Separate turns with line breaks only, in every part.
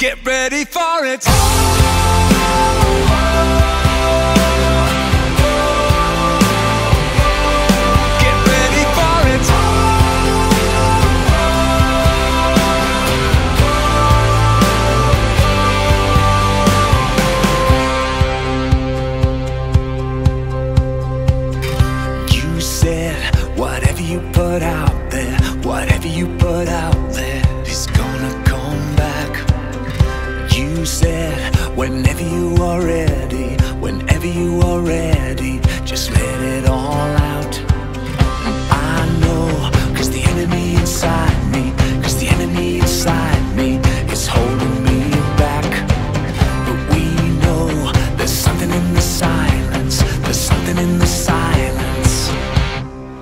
Get ready for it. put out there, whatever you put out there is gonna come back. You said, whenever you are ready, whenever you are ready.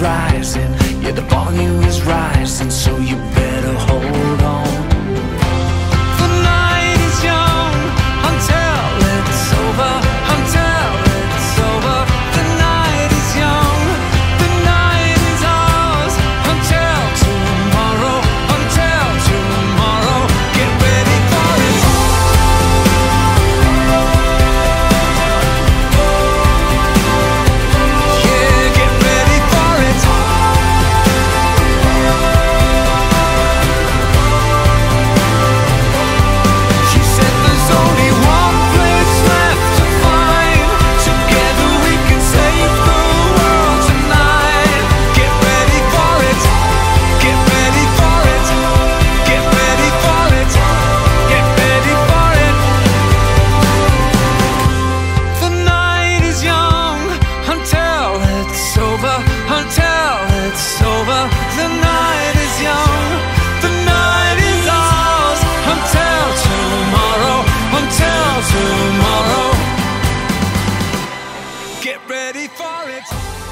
rising, yeah the volume is rising. ready for it.